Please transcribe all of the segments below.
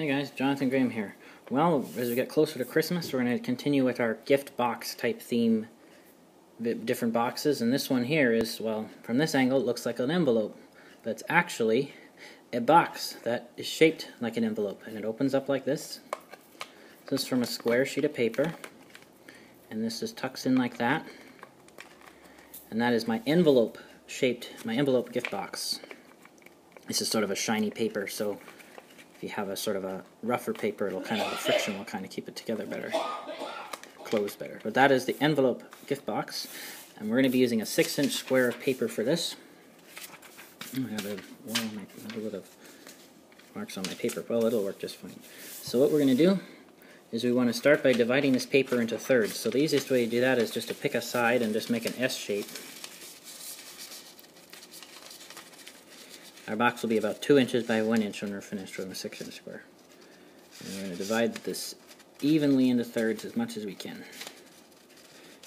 Hey guys, Jonathan Graham here. Well, as we get closer to Christmas, we're going to continue with our gift box type theme, different boxes, and this one here is, well, from this angle it looks like an envelope, but it's actually a box that is shaped like an envelope, and it opens up like this. This is from a square sheet of paper, and this is tucks in like that, and that is my envelope shaped, my envelope gift box. This is sort of a shiny paper, so if you have a sort of a rougher paper, it'll kind of, the friction will kind of keep it together better, close better. But that is the envelope gift box, and we're going to be using a 6-inch square of paper for this. I have a, well, a little bit of marks on my paper. Well, it'll work just fine. So what we're going to do is we want to start by dividing this paper into thirds. So the easiest way to do that is just to pick a side and just make an S shape. Our box will be about 2 inches by 1 inch when we're finished with a 6 inch square. And we're going to divide this evenly into thirds as much as we can.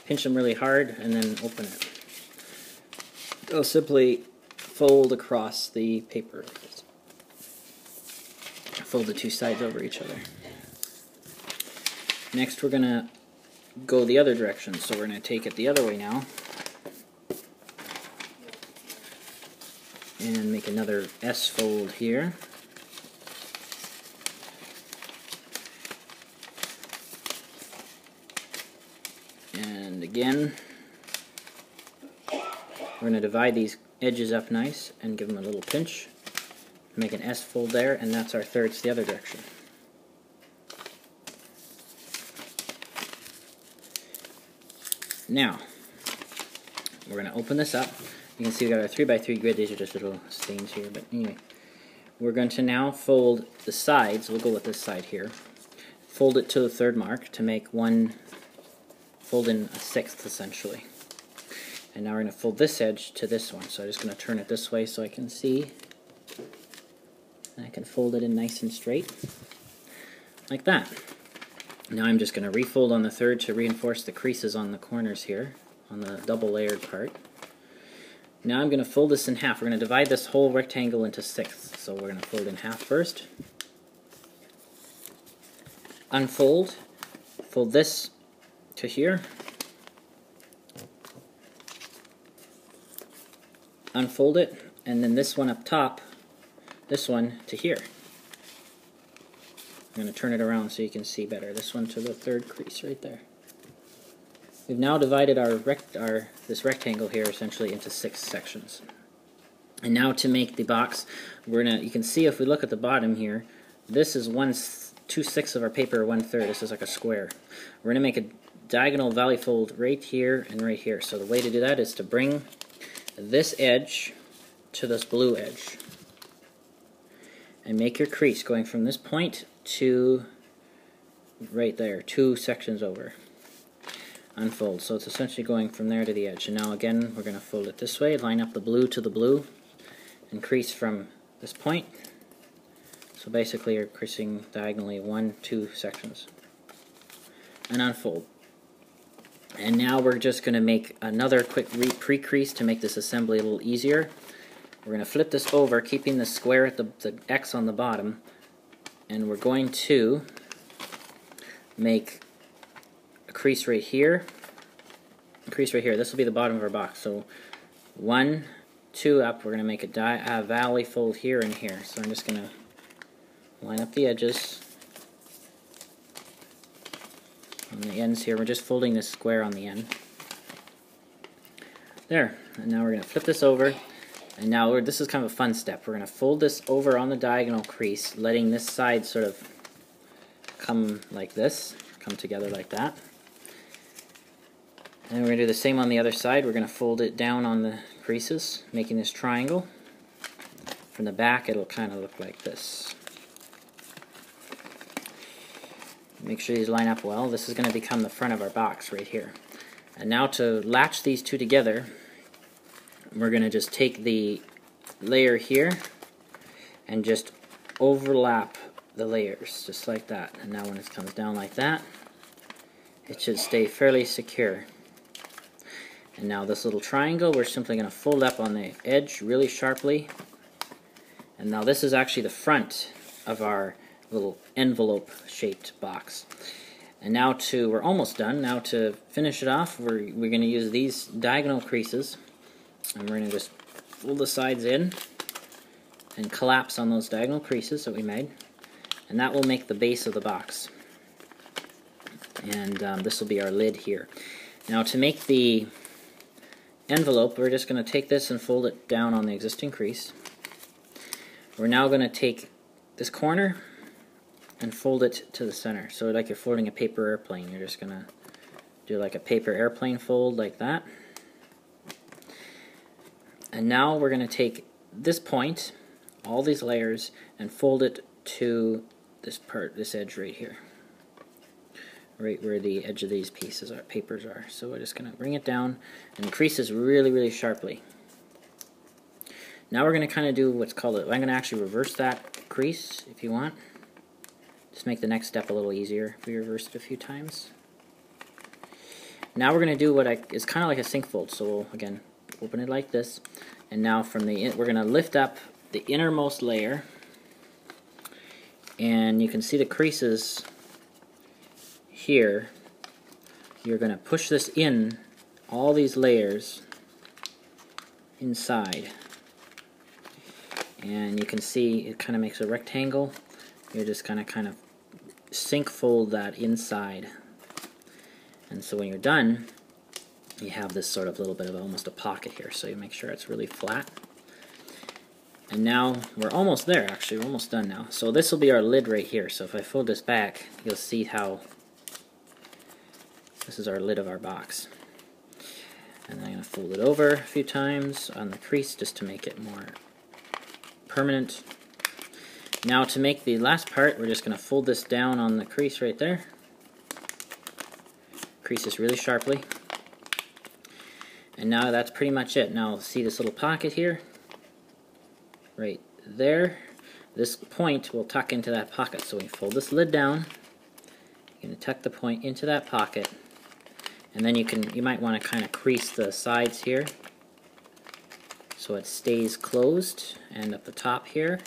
Pinch them really hard and then open it. They'll simply fold across the paper. Fold the two sides over each other. Next we're going to go the other direction, so we're going to take it the other way now. And make another S fold here. And again, we're going to divide these edges up nice and give them a little pinch. Make an S fold there, and that's our thirds the other direction. Now, we're going to open this up you can see we got our 3x3 grid. These are just little stains here. But anyway, we're going to now fold the sides. We'll go with this side here. Fold it to the third mark to make one, fold in a sixth essentially. And now we're going to fold this edge to this one. So I'm just going to turn it this way so I can see. And I can fold it in nice and straight. Like that. Now I'm just going to refold on the third to reinforce the creases on the corners here, on the double layered part. Now I'm going to fold this in half. We're going to divide this whole rectangle into sixths. So we're going to fold in half first. Unfold. Fold this to here. Unfold it. And then this one up top, this one to here. I'm going to turn it around so you can see better. This one to the third crease right there. We've now divided our, rect our this rectangle here essentially into six sections. And now to make the box, we're gonna you can see if we look at the bottom here, this is one two sixths of our paper, one third. This is like a square. We're gonna make a diagonal valley fold right here and right here. So the way to do that is to bring this edge to this blue edge and make your crease going from this point to right there, two sections over unfold. So it's essentially going from there to the edge. And now again, we're going to fold it this way, line up the blue to the blue, and crease from this point. So basically you're creasing diagonally one, two sections. And unfold. And now we're just going to make another quick pre-crease to make this assembly a little easier. We're going to flip this over, keeping the square at the, the X on the bottom, and we're going to make crease right here, crease right here. This will be the bottom of our box. So one, two up, we're going to make a, a valley fold here and here. So I'm just going to line up the edges on the ends here. We're just folding this square on the end. There. And now we're going to flip this over. And now this is kind of a fun step. We're going to fold this over on the diagonal crease, letting this side sort of come like this, come together like that. And we're going to do the same on the other side. We're going to fold it down on the creases, making this triangle. From the back, it'll kind of look like this. Make sure these line up well. This is going to become the front of our box right here. And now to latch these two together, we're going to just take the layer here and just overlap the layers, just like that. And now when it comes down like that, it should stay fairly secure. And now this little triangle, we're simply going to fold up on the edge really sharply. And now this is actually the front of our little envelope shaped box. And now to, we're almost done. Now to finish it off, we're, we're going to use these diagonal creases. And we're going to just fold the sides in and collapse on those diagonal creases that we made. And that will make the base of the box. And um, this will be our lid here. Now to make the envelope, we're just going to take this and fold it down on the existing crease. We're now going to take this corner and fold it to the center. So like you're folding a paper airplane, you're just going to do like a paper airplane fold like that. And now we're going to take this point, all these layers, and fold it to this part, this edge right here. Right where the edge of these pieces are, papers are. So we're just going to bring it down and crease creases really, really sharply. Now we're going to kind of do what's called, it. I'm going to actually reverse that crease if you want. Just make the next step a little easier if we reverse it a few times. Now we're going to do what I, it's kind of like a sink fold. So we'll, again, open it like this. And now from the, we're going to lift up the innermost layer. And you can see the creases here. You're going to push this in, all these layers, inside. And you can see it kind of makes a rectangle. You're just going to kind of sink fold that inside. And so when you're done, you have this sort of little bit of almost a pocket here, so you make sure it's really flat. And now we're almost there, actually. We're almost done now. So this will be our lid right here. So if I fold this back, you'll see how this is our lid of our box. And I'm going to fold it over a few times on the crease just to make it more permanent. Now to make the last part, we're just going to fold this down on the crease right there. Crease this really sharply. And now that's pretty much it. Now see this little pocket here? Right there. This point will tuck into that pocket. So we fold this lid down. You're going to tuck the point into that pocket. And then you can you might want to kind of crease the sides here so it stays closed and at the top here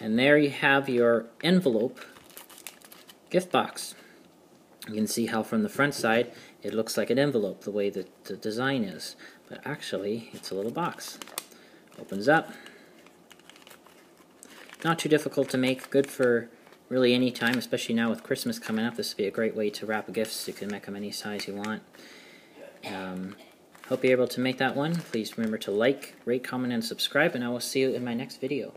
and there you have your envelope gift box. You can see how from the front side it looks like an envelope the way that the design is. But actually it's a little box. Opens up. Not too difficult to make. Good for really any time, especially now with Christmas coming up. This would be a great way to wrap gifts. You can make them any size you want. Um, hope you're able to make that one. Please remember to like, rate, comment, and subscribe, and I will see you in my next video.